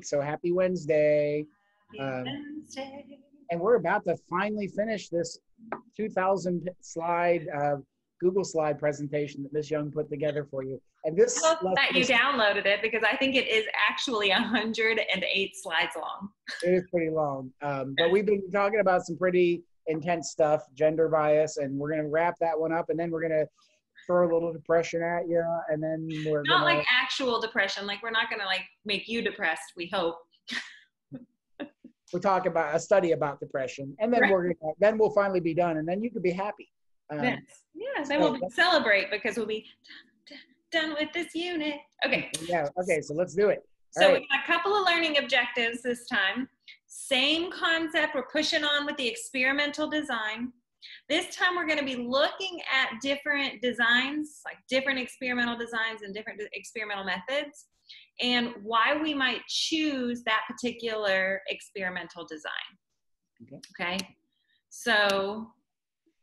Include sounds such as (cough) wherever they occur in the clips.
So happy Wednesday. Um, Wednesday. and we're about to finally finish this 2000 slide uh, Google slide presentation that Miss Young put together for you. And this I hope that you downloaded it because I think it is actually 108 slides long. it is pretty long. Um, but we've been talking about some pretty intense stuff, gender bias, and we're going to wrap that one up. And then we're going to throw a little depression at you. And then we're Not gonna, like actual depression. Like we're not gonna like make you depressed. We hope. we'll talk about a study about depression. And then Right. we're gonna, then we'll finally be done. And then you can be happy. Um, yes. Yes. And we'll celebrate because we'll be done, with this unit. Okay. Yeah. Okay. So let's do it. So All we got a couple of learning objectives this time. Same concept, we're pushing on with the experimental design. This time we're gonna be looking at different designs, like different experimental designs and different experimental methods, and why we might choose that particular experimental design. Okay. Okay, so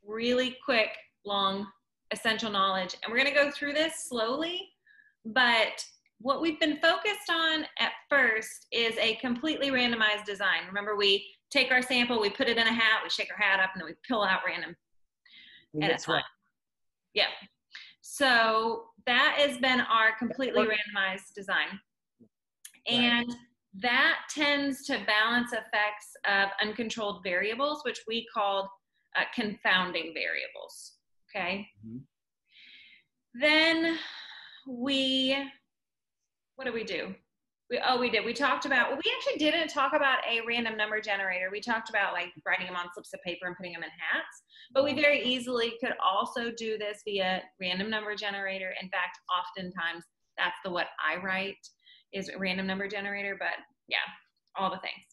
really quick, long, essential knowledge, and we're gonna go through this slowly, but what we've been focused on at first is a completely randomized design. Remember, we take our sample, we put it in a hat, we shake our hat up, and then we pull out random. We And get it's sweat. fine. Yeah. So that has been our completely randomized design. Right. And that tends to balance effects of uncontrolled variables, which we called uh, confounding variables. Okay. Mhm. Then we, what do we do? We, oh, we did. We talked about, well, we actually didn't talk about a random number generator. We talked about like writing them on slips of paper and putting them in hats. But we very easily could also do this via random number generator. In fact, oftentimes that's the what I write is a random number generator. But yeah, all the things.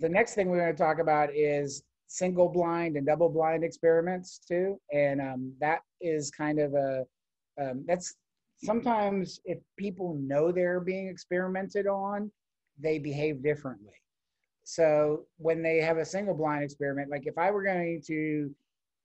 the next thing we're going to talk about is single blind and double blind experiments too and um, that is kind of a um, that's sometimes if people know they're being experimented on they behave differently so when they have a single blind experiment like if i were going to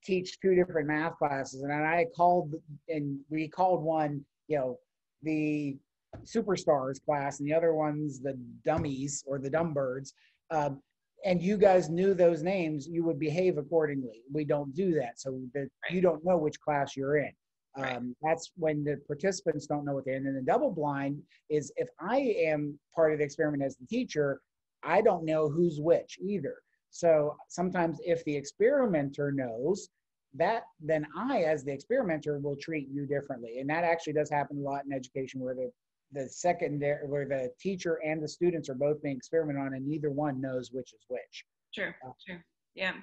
teach two different math classes and i called and we called one you know the superstars class and the other one's the dummies or the dumb birds um, and you guys knew those names, you would behave accordingly. We don't do that, so that you don't know which class you're in. Um, That's when the participants don't know what they're in. And the double blind is if I am part of the experiment as the teacher, I don't know who's which either. So sometimes if the experimenter knows that, then I, as the experimenter, will treat you differently. And that actually does happen a lot in education where the the secondary where the teacher and the students are both being experimented on and neither one knows which is which Sure, Uh, sure. Yeah.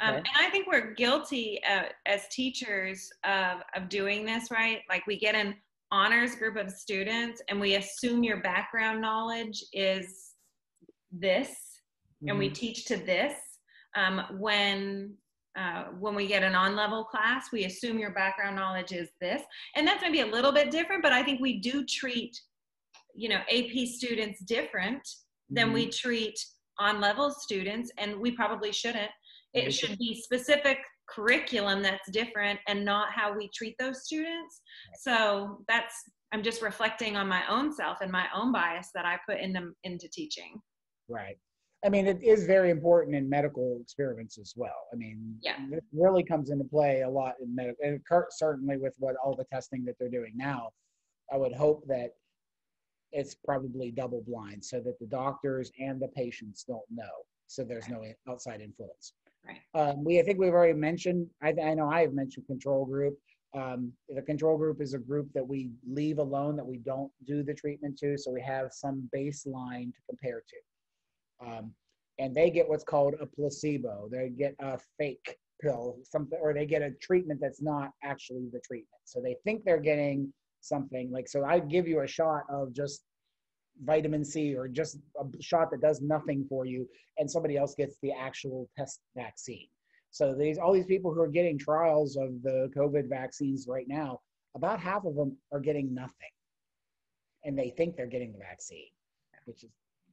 Um, okay? and I think we're guilty uh, as teachers of, of doing this, right? Like we get an honors group of students and we assume your background knowledge is this and we Mhm. teach to this. Um, when uh, when we get an on-level class, we assume your background knowledge is this, and that's maybe a little bit different. But I think we do treat, you know, AP students different than Mhm. we treat on-level students, and we probably shouldn't. It should be specific curriculum that's different, and not how we treat those students. So that's I'm just reflecting on my own self and my own bias that I put into into teaching. right i mean it is very important in medical experiments as well i mean Yeah. it really comes into play a lot in medical and certainly with what all the testing that they're doing now i would hope that it's probably double blind so that the doctors and the patients don't know. So there's no outside influence. Right. um, we i think we've already mentioned i, I know i have mentioned control group. Um, the control group is a group that we leave alone that we don't do the treatment to so we have some baseline to compare to. Um, and they get what's called a placebo. They get a fake pill something or they get a treatment that's not actually the treatment. So they think they're getting something like so i give you a shot of just vitamin c or just a shot that does nothing for you and somebody else gets the actual test vaccine so these all these people who are getting trials of the covid vaccines right now about half of them are getting nothing and they think they're getting the vaccine which is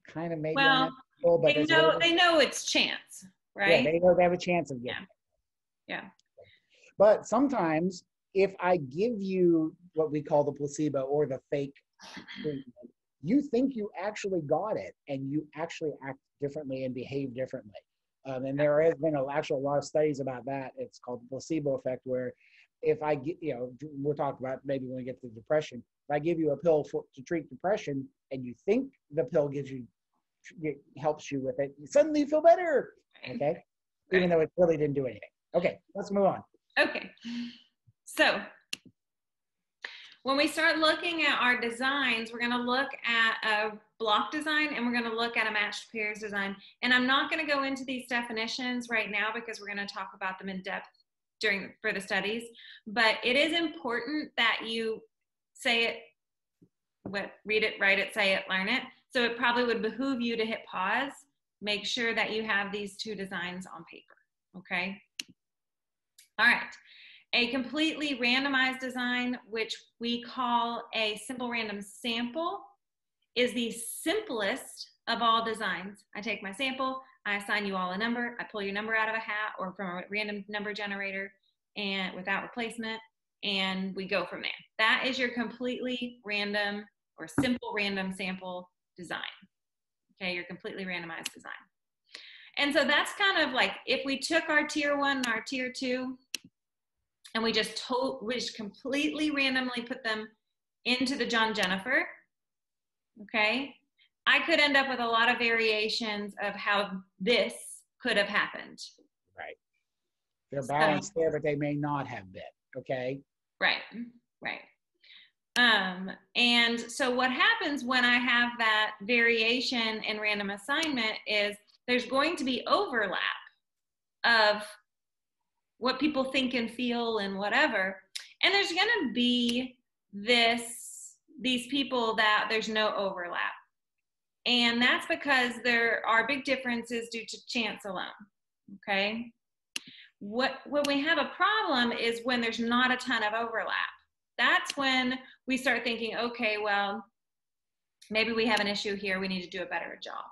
kind of maybe Well, but they know little- they know it's chance, right yeah, they know they have a chance of getting Yeah. it. Yeah. But sometimes if I give you what we call the placebo or the fake treatment, you think you actually got it and you actually act differently and behave differently. Um, and there has been a, actually a lot of studies about that. It's called the placebo effect, where if I get, you know, we'll talk about maybe when we get to depression. If I give you a pill for, to treat depression and you think the pill gives you, it helps you with it, you suddenly feel better. Okay. Even though it really didn't do anything. Okay. Let's move on. Okay. So when we start looking at our designs, we're going to look at a block design and we're going to look at a matched pairs design. And I'm not going to go into these definitions right now because we're going to talk about them in depth during for the studies. But it is important that you say it, what, read it, write it, say it, learn it. So it probably would behoove you to hit pause. Make sure that you have these two designs on paper. Okay. All right. A completely randomized design, which we call a simple random sample, is the simplest of all designs. I take my sample, I assign you all a number, I pull your number out of a hat or from a random number generator and without replacement, and we go from there. That is your completely random or simple random sample design. Okay, your completely randomized design. And so that's kind of like if we took our tier one and our tier two and we just told we just completely randomly put them into the John Jennifer, okay, I could end up with a lot of variations of how this could have happened. Right. They're balanced so, there, but they may not have been. Okay. Right. Right. Um, and so what happens when I have that variation in random assignment is there's going to be overlap of what people think and feel and whatever. And there's going to be this, these people that there's no overlap. And that's because there are big differences due to chance alone. Okay. What, when we have a problem is when there's not a ton of overlap. That's when we start thinking, okay, well, maybe we have an issue here. We need to do a better job.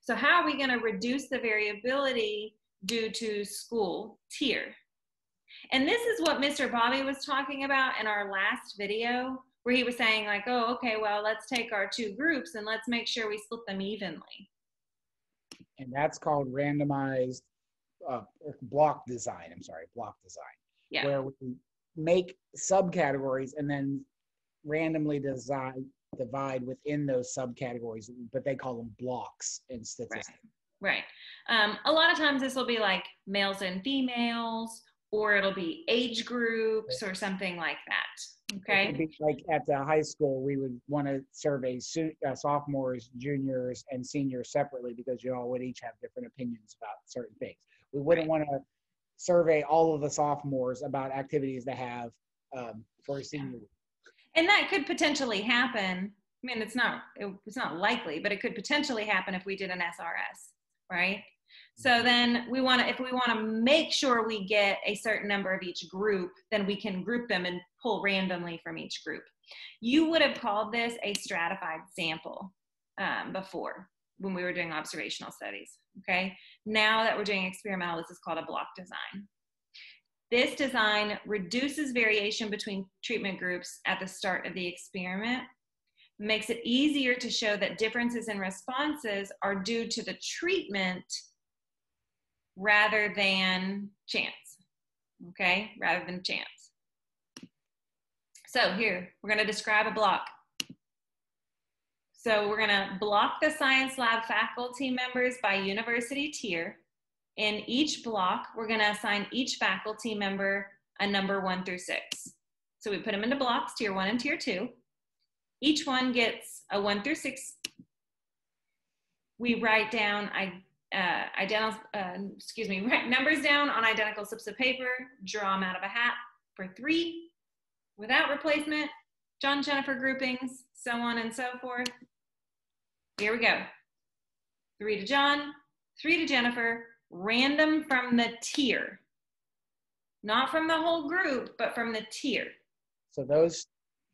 So how are we going to reduce the variability due to school tier? And this is what Mr. Bobby was talking about in our last video, where he was saying like, oh, okay, well, let's take our two groups and let's make sure we split them evenly. And that's called randomized uh, block design. I'm sorry, block design. Yeah. Where we make subcategories and then randomly design divide within those subcategories, but they call them blocks in statistics. Right. Right. Um, a lot of times this will be like males and females, or it'll be age groups or something like that. Okay. like at the high school, we would want to survey uh, sophomores, juniors, and seniors separately because you all would each have different opinions about certain things. We wouldn't right. want to survey all of the sophomores about activities to have um, for a senior and that could potentially happen i mean it's not it's not likely but it could potentially happen if we did an srs right? So mm-hmm. then we want to if we want to make sure we get a certain number of each group then we can group them and pull randomly from each group. You would have called this a stratified sample um, before when we were doing observational studies okay? Now that we're doing experimental this is called a block design. This design reduces variation between treatment groups at the start of the experiment, makes it easier to show that differences in responses are due to the treatment rather than chance, okay, rather than chance. So here, we're gonna describe a block. So we're gonna block the science lab faculty members by university tier. In each block, we're going to assign each faculty member a number one through six. So we put them into blocks, tier one and tier two. Each one gets a one through six. We write down uh, identical, uh, excuse me, write numbers down on identical slips of paper, draw them out of a hat for three, without replacement, John Jennifer groupings, so on and so forth. Here we go. Three to John, three to Jennifer, random from the tier, not from the whole group, but from the tier. So those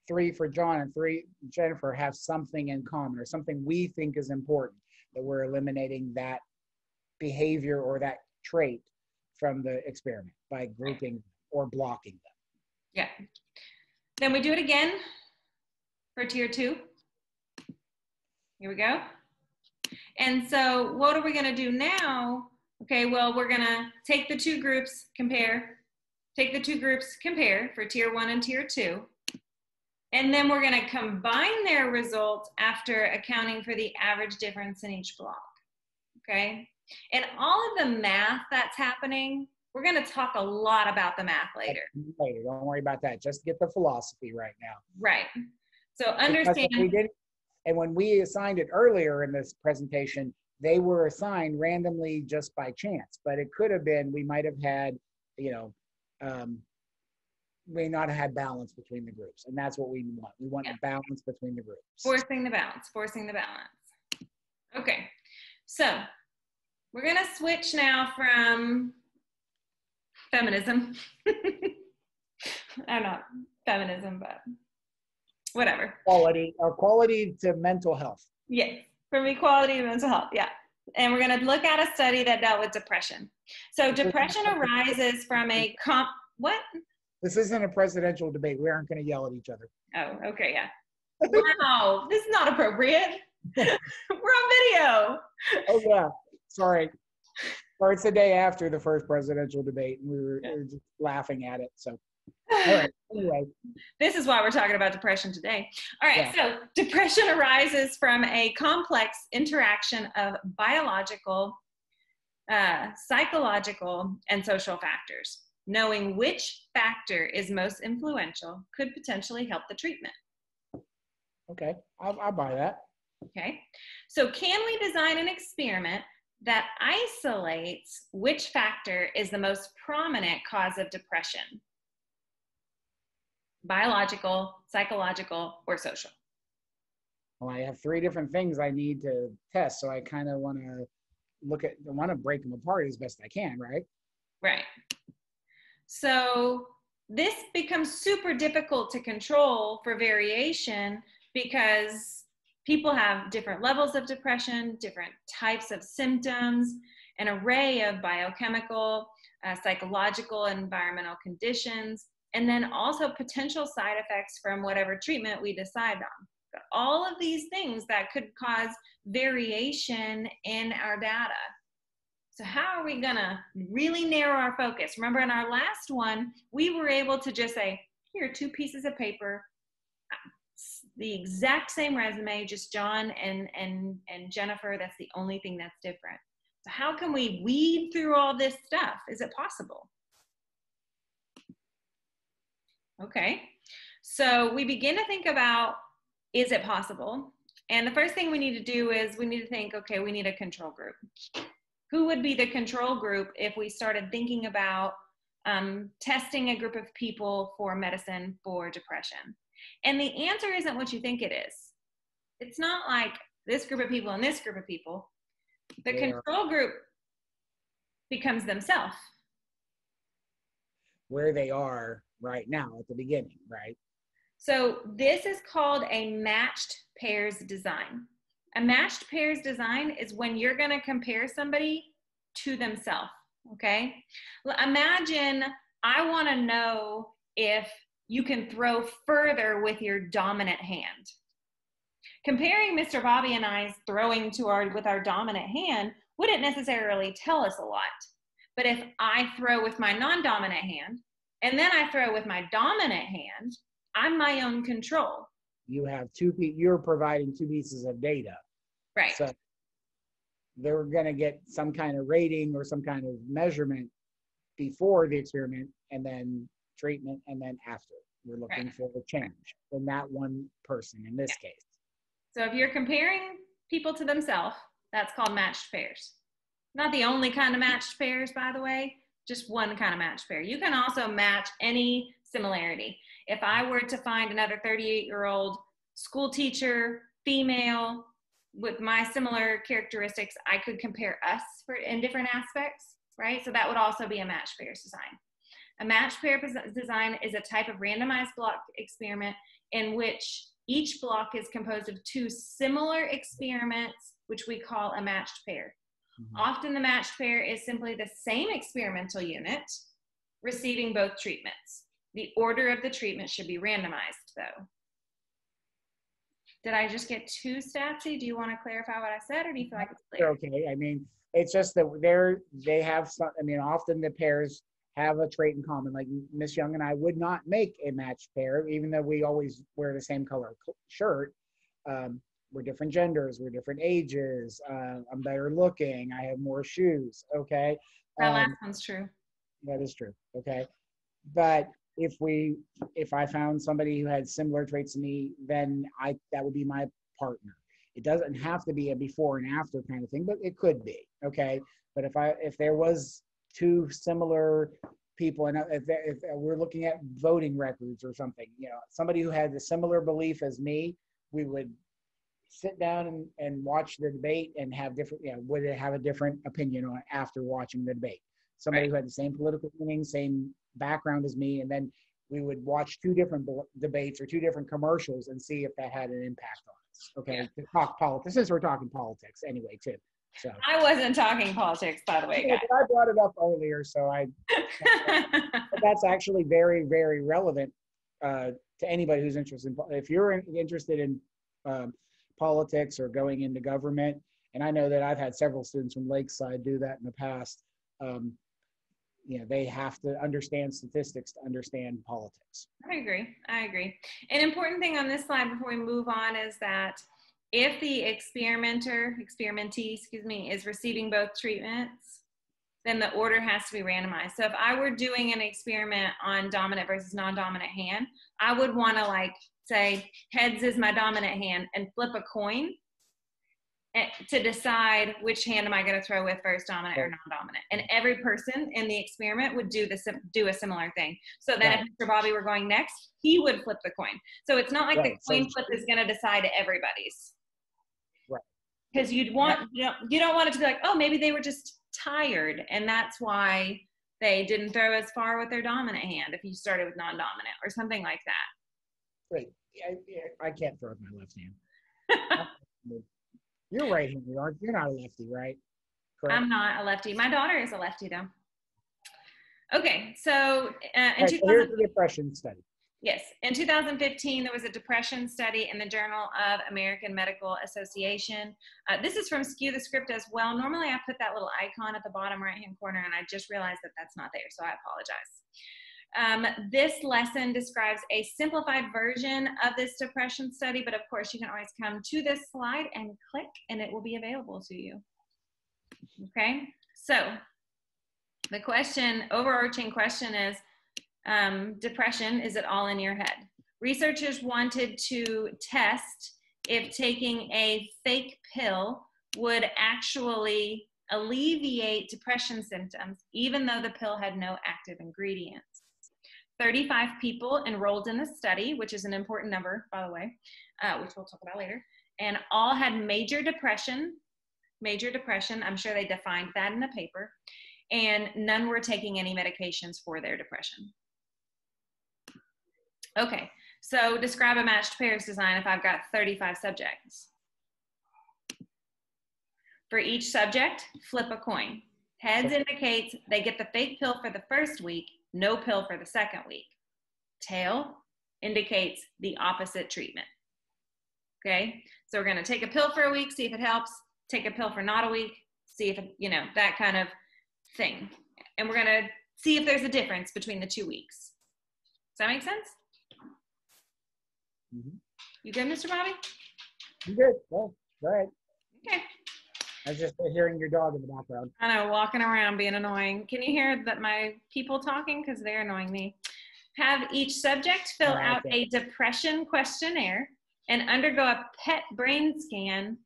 three for John and three Jennifer have something in common or something we think is important that we're eliminating that behavior or that trait from the experiment by grouping or blocking them. Yeah. Then we do it again for tier two. Here we go. And so what are we gonna do now? Okay, well, we're gonna take the two groups, compare, take the two groups, compare for tier one and tier two. And then we're gonna combine their results after accounting for the average difference in each block. Okay? And all of the math that's happening, we're gonna talk a lot about the math later. Later, don't worry about that. Just get the philosophy right now. Right. So understand, we didn't- And when we assigned it earlier in this presentation, they were assigned randomly just by chance, but it could have been, we might have had, you know, um, may not have had balance between the groups. And that's what we want. We want Yeah. a balance between the groups. forcing the balance, forcing the balance. Okay, so we're gonna switch now from feminism. (laughs) I'm not feminism, but whatever. Quality, or quality to mental health. Yes, from equality to mental health. Yeah. And we're going to look at a study that dealt with depression. So, depression arises from a comp. What? This isn't a presidential debate. We aren't going to yell at each other. Oh, okay. Yeah. Wow. this is not appropriate. (laughs) we're on video. Oh, yeah. Sorry. Or it's the day after the first presidential debate, and we were, Yeah. we were just laughing at it. So, all right. (sighs) Anyway, this is why we're talking about depression today. All right, so depression arises from a complex interaction of biological, uh, psychological, and social factors. Knowing which factor is most influential could potentially help the treatment. okay. I'll, I'll buy that. Okay, so can we design an experiment that isolates which factor is the most prominent cause of depression? Biological, psychological, or social? Well, I have three different things I need to test. So I kind of want to look at, I want to break them apart as best I can, right? Right. So this becomes super difficult to control for variation because people have different levels of depression, different types of symptoms, an array of biochemical, uh, psychological, environmental conditions, and then also potential side effects from whatever treatment we decide on. All of these things that could cause variation in our data. So, how are we gonna really narrow our focus? Remember, in our last one, we were able to just say, here are two pieces of paper, the exact same resume, just John and, and, and Jennifer. That's the only thing that's different. So, how can we weed through all this stuff? Is it possible? Okay, so we begin to think about is it possible? And the first thing we need to do is we need to think okay, we need a control group who would be the control group if we started thinking about um, testing a group of people for medicine for depression? And the answer isn't what you think it is. It's not like this group of people and this group of people. The Yeah. control group becomes themselves. Where they are right now at the beginning, right? So this is called a matched pairs design. A matched pairs design is when you're going to compare somebody to themselves. Okay. Imagine I want to know if you can throw further with your dominant hand. Comparing Mr. Bobby and I's throwing to our with our dominant hand wouldn't necessarily tell us a lot. But if I throw with my non-dominant hand and then I throw with my dominant hand, I'm my own control. You have two, you're providing two pieces of data. Right. So they're going to get some kind of rating or some kind of measurement before the experiment and then treatment and then after. We're looking Right. for a change in that one person in this case. So if you're comparing people to themselves, that's called matched pairs. Not the only kind of matched pairs, by the way, just one kind of matched pair. You can also match any similarity. If I were to find another 38 year old school teacher, female, with my similar characteristics, I could compare us for in different aspects, right? So that would also be a matched pairs design. A matched pair design is a type of randomized block experiment in which each block is composed of two similar experiments, which we call a matched pair. Mhm. Often the matched pair is simply the same experimental unit receiving both treatments. The order of the treatment should be randomized, though. Did I just get too statsy? Do you want to clarify what I said, or do you feel like it's clear? okay. I mean, it's just that they're, they have some, I mean, often the pairs have a trait in common. Like Miss Young and I would not make a matched pair, even though we always wear the same color shirt. Um, we're different genders, we're different ages. Uh, I'm better looking. I have more shoes. Okay. That Um, last one's true. that is true. Okay. But if we, if I found somebody who had similar traits to me, then I, that would be my partner. It doesn't have to be a before and after kind of thing, but it could be. Okay. But if I, if there was two similar people and uh, if, if uh, we're looking at voting records or something, you know, somebody who had a similar belief as me, we would sit down and, and watch the debate and have different, you know, would it have a different opinion on after watching the debate? somebody Right. who had the same political leaning, same background as me, and then we would watch two different debates or two different commercials and see if that had an impact on us. Okay, Yeah. to talk politics. Since we're talking politics anyway, too. So I wasn't talking politics, by the way, Yeah, I brought it up earlier, so I (laughs) that's actually very very relevant uh, to anybody who's interested in if you're in, interested in um, politics or going into government and i know that i've had several students from lakeside do that in the past um, you know they have to understand statistics to understand politics I agree. I agree. An important thing on this slide before we move on is that if the experimenter, experimentee, excuse me, is receiving both treatments, then the order has to be randomized. So if I were doing an experiment on dominant versus non-dominant hand, I would want to like say heads is my dominant hand and flip a coin Eh, to decide which hand am I going to throw with first dominant or non-dominant. And every person in the experiment would do the do a similar thing. So then Right. if Mr. Bobby were going next, he would flip the coin. So it's not like Right. the coin So- flip is going to decide everybody's. Right. Because you'd want you don't, you don't want it to be like, oh, maybe they were just tired, and that's why they didn't throw as far with their dominant hand if you started with non-dominant or something like that. Great. I, I can't throw with my left hand. (laughs) You're right-handed, aren't you? You're not a lefty, right? Correct. I'm not a lefty. My daughter is a lefty though. Okay, so uh, in Right, so 2000, here's the depression study. yes, in 2015 there was a depression study in the Journal of American Medical Association. Uh, this is from Skew the Script as well. Normally I put that little icon at the bottom right-hand corner, and I just realized that that's not there, so I apologize. Um, this lesson describes a simplified version of this depression study, but of course you can always come to this slide and click, and it will be available to you. Okay, so the question, overarching question is um, depression, is it all in your head? Researchers wanted to test if taking a fake pill would actually alleviate depression symptoms, even though the pill had no active ingredients. 35 people enrolled in the study, which is an important number, by the way, uh, which we'll talk about later, and all had major depression. Major depression, I'm sure they defined that in the paper, and none were taking any medications for their depression. Okay, so describe a matched pairs design if I've got 35 subjects. For each subject, flip a coin. Heads indicates they get the fake pill for the first week, no pill for the second week. Tail indicates the opposite treatment. Okay, so we're gonna take a pill for a week, see if it helps, take a pill for not a week, see if, it, you know, that kind of thing. And we're gonna see if there's a difference between the two weeks. Does that make sense? Mhm. You good, Mr. Bobby? You good? Well, go ahead. Okay. I was just hearing your dog in the background. I know, walking around being annoying. Can you hear that my people talking? Because they're annoying me. Have each subject fill Oh, out okay. a depression questionnaire and undergo a PET brain scan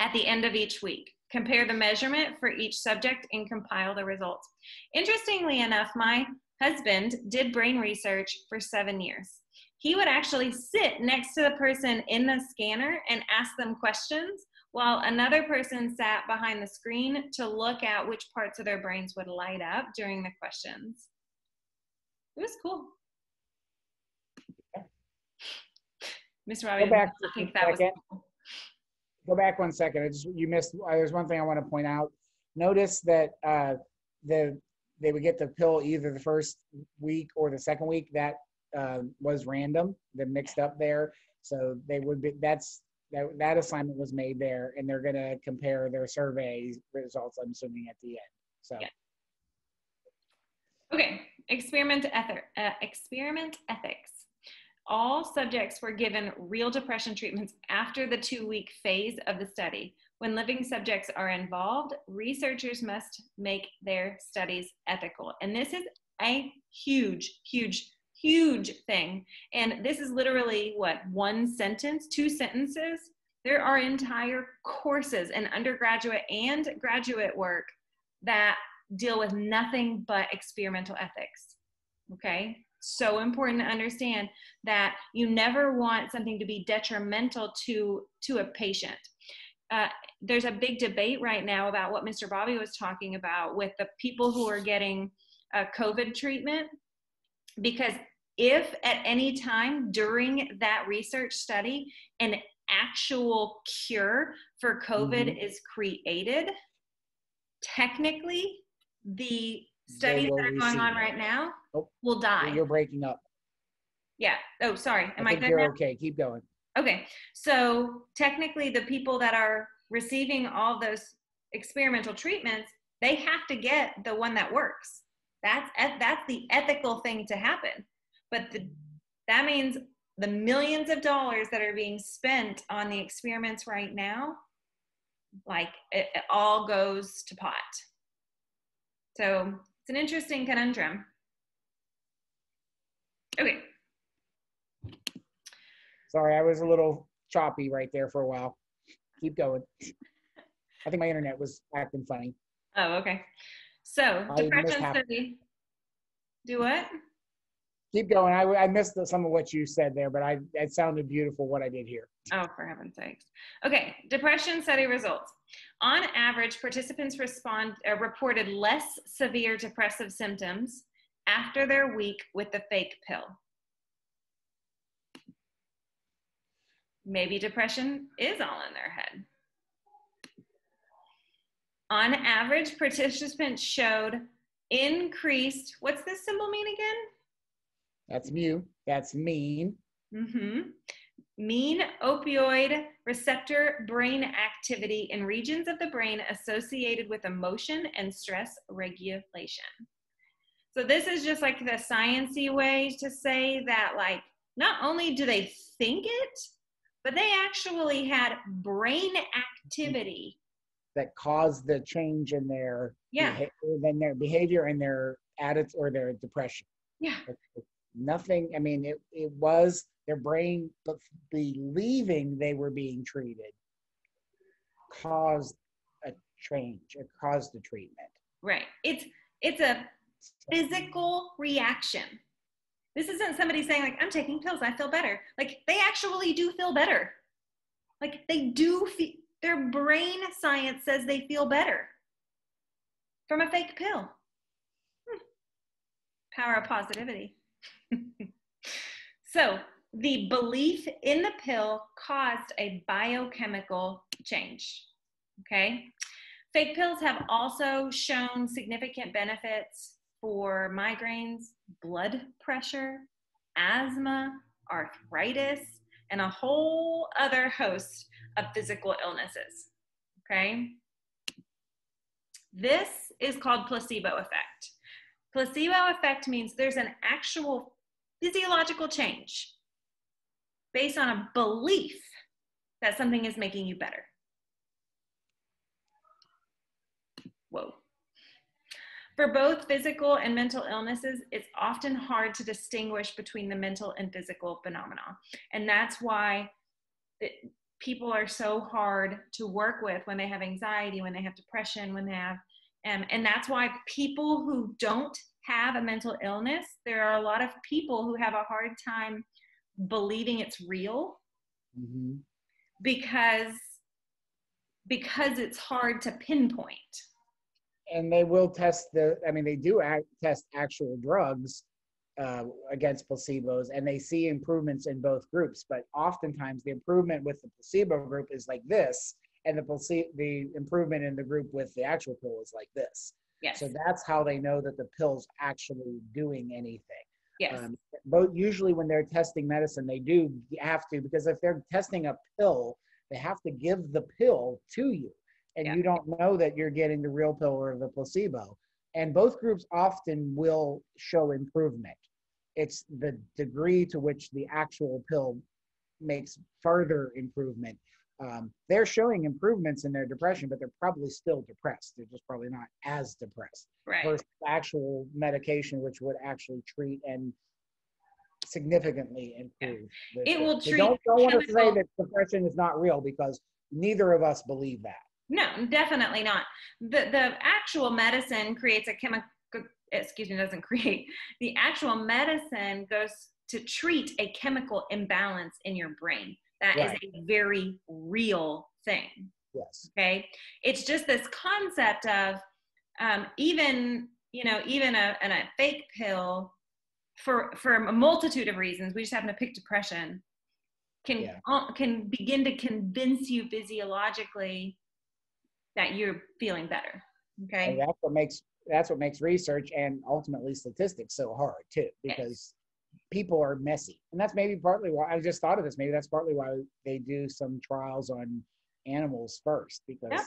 at the end of each week. Compare the measurement for each subject and compile the results. Interestingly enough, my husband did brain research for seven years. He would actually sit next to the person in the scanner and ask them questions while another person sat behind the screen to look at which parts of their brains would light up during the questions. It was cool. Miss Robbie, Go back I think that was cool. Go back one second. I just you missed. Uh, there's one thing I want to point out. Notice that uh, the they would get the pill either the first week or the second week. That uh, was random. The mixed up there. So they would be, that's, that, that assignment was made there and they're gonna compare their survey results, I'm assuming at the end. So, Yeah. Okay, experiment ethic, uh, experiment ethics. All subjects were given real depression treatments after the two-week phase of the study. When living subjects are involved, researchers must make their studies ethical. And this is a huge, huge, huge thing. And this is literally what, one sentence, two sentences? There are entire courses in undergraduate and graduate work that deal with nothing but experimental ethics. Okay? So important to understand that you never want something to be detrimental to to a patient. Uh, there's a big debate right now about what Mr. Bobby was talking about with the people who are getting uh, COVID treatment, because if at any time during that research study an actual cure for COVID Mhm. is created, technically the studies that are going on right now Oh, will die. you're breaking up. Yeah. Oh, sorry. Am I I, good you're now? okay. Keep going. Okay. So technically, the people that are receiving all those experimental treatments, they have to get the one that works. That's that's the ethical thing to happen. But the, that means the millions of dollars that are being spent on the experiments right now, like it, it all goes to pot. So it's an interesting conundrum. Okay. Sorry, I was a little choppy right there for a while. Keep going. I think my internet was acting funny. Oh, okay. So I depression study. Do what? Keep going. I, I missed the, some of what you said there, but I it sounded beautiful what I did here. Oh, for heaven's sakes. Okay, depression study results. On average, participants respond uh, reported less severe depressive symptoms after their week with the fake pill. Maybe depression is all in their head. On average, participants showed increased, what's this symbol mean again? That's mu. That's mean. Mm-hmm. Mean opioid receptor brain activity in regions of the brain associated with emotion and stress regulation. So this is just like the sciency way to say that like not only do they think it, but they actually had brain activity. That caused the change in their Yeah. beha- in their behavior and their attitude or their depression. Yeah. Nothing. I mean, it it was their brain be- believing they were being treated caused a change. It caused the treatment. Right. It's it's a physical reaction. This isn't somebody saying like I'm taking pills, I feel better. Like they actually do feel better. Like they do feel their brain science says they feel better from a fake pill. Hmm. Power of positivity. (laughs) so, the belief in the pill caused a biochemical change. Okay? Fake pills have also shown significant benefits for migraines, blood pressure, asthma, arthritis, and a whole other host of physical illnesses. Okay? This is called placebo effect. Placebo effect means there's an actual physiological change based on a belief that something is making you better. Whoa. For both physical and mental illnesses, it's often hard to distinguish between the mental and physical phenomena. And that's why it, people are so hard to work with when they have anxiety, when they have depression, when they have, um, and that's why people who don't have a mental illness, there are a lot of people who have a hard time believing it's real hmm because because it's hard to pinpoint. And they will test the. I mean, they do act, test actual drugs uh, against placebos, and they see improvements in both groups. But oftentimes, the improvement with the placebo group is like this, and the placebo, the improvement in the group with the actual pill is like this. Yes. So that's how they know that the pill's actually doing anything. Yes. Um, both usually when they're testing medicine, they do have to because if they're testing a pill, they have to give the pill to you, and Yeah. you don't know that you're getting the real pill or the placebo. And both groups often will show improvement. It's the degree to which the actual pill makes further improvement. Um, they're showing improvements in their depression, but they're probably still depressed. They're just probably not as depressed right. versus actual medication, which would actually treat and significantly improve. the- It will treat Don't, don't want to say that depression is not real because neither of us believe that. No, definitely not. The the actual medicine creates a chemical excuse me, doesn't (laughs) create. The actual medicine goes to treat a chemical imbalance in your brain. That is Right. a very real thing. Yes. Okay. It's just this concept of um, even, you know, even a, and a fake pill for for a multitude of reasons. We just happen to pick depression. Can Yeah. uh, can begin to convince you physiologically that you're feeling better. Okay. And that's what makes that's what makes research and ultimately statistics so hard too, Yes. because people are messy, and that's maybe partly why I just thought of this. Maybe that's partly why they do some trials on animals first because Yeah.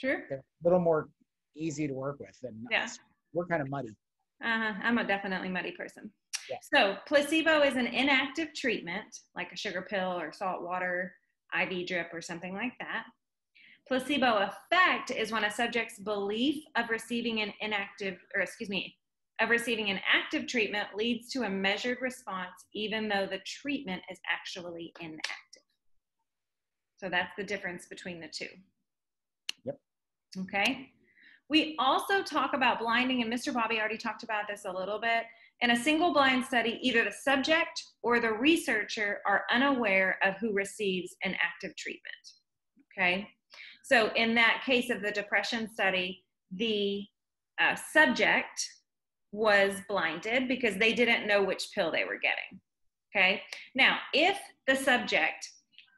True. they're a little more easy to work with than Yeah. us. We're kind of muddy. Uh-huh. I'm a definitely muddy person. Yeah. So placebo is an inactive treatment, like a sugar pill or salt water IV drip or something like that. Placebo effect is when a subject's belief of receiving an inactive, or excuse me, of receiving an active treatment leads to a measured response, even though the treatment is actually inactive. So that's the difference between the two. Yep. Okay. We also talk about blinding, and Mr. Bobby already talked about this a little bit. In a single blind study, either the subject or the researcher are unaware of who receives an active treatment. Okay. So, in that case of the depression study, the uh, subject was blinded because they didn't know which pill they were getting. Okay. Now, if the subject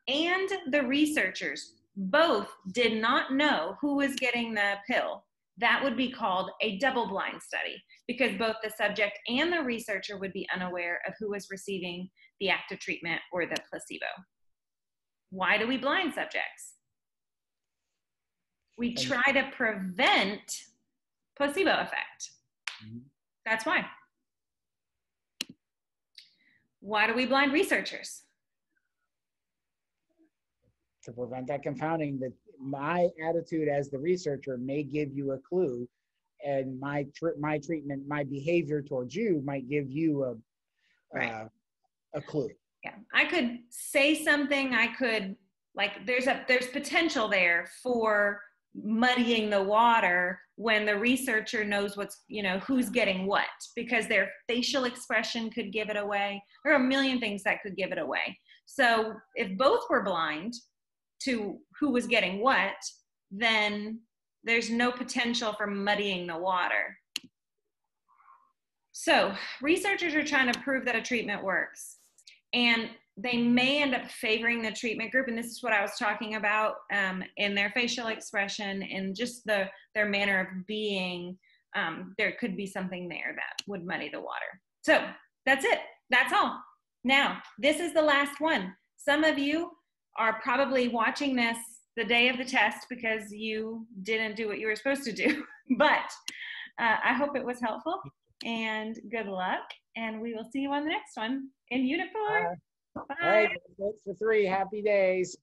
and the researchers both did not know who was getting the pill, that would be called a double blind study because both the subject and the researcher would be unaware of who was receiving the active treatment or the placebo. Why do we blind subjects? We try to prevent placebo effect. Mhm. That's why. Why do we blind researchers? to prevent that confounding that my attitude as the researcher may give you a clue and my tr- my treatment my behavior towards you might give you a Right. uh, a clue yeah i could say something i could like there's a there's potential there for muddying the water when the researcher knows what's you know who's getting what because their facial expression could give it away. There are a million things that could give it away. So if both were blind to who was getting what then there's no potential for muddying the water. So researchers are trying to prove that a treatment works. And they may end up favoring the treatment group and this is what i was talking about um, in their facial expression and just the their manner of being um, there could be something there that would muddy the water. So that's it. That's all. Now this is the last one. Some of you are probably watching this the day of the test because you didn't do what you were supposed to do (laughs) but uh, i hope it was helpful and good luck and we will see you on the next one. In Uh, Bye. All right, that's for three. Happy days.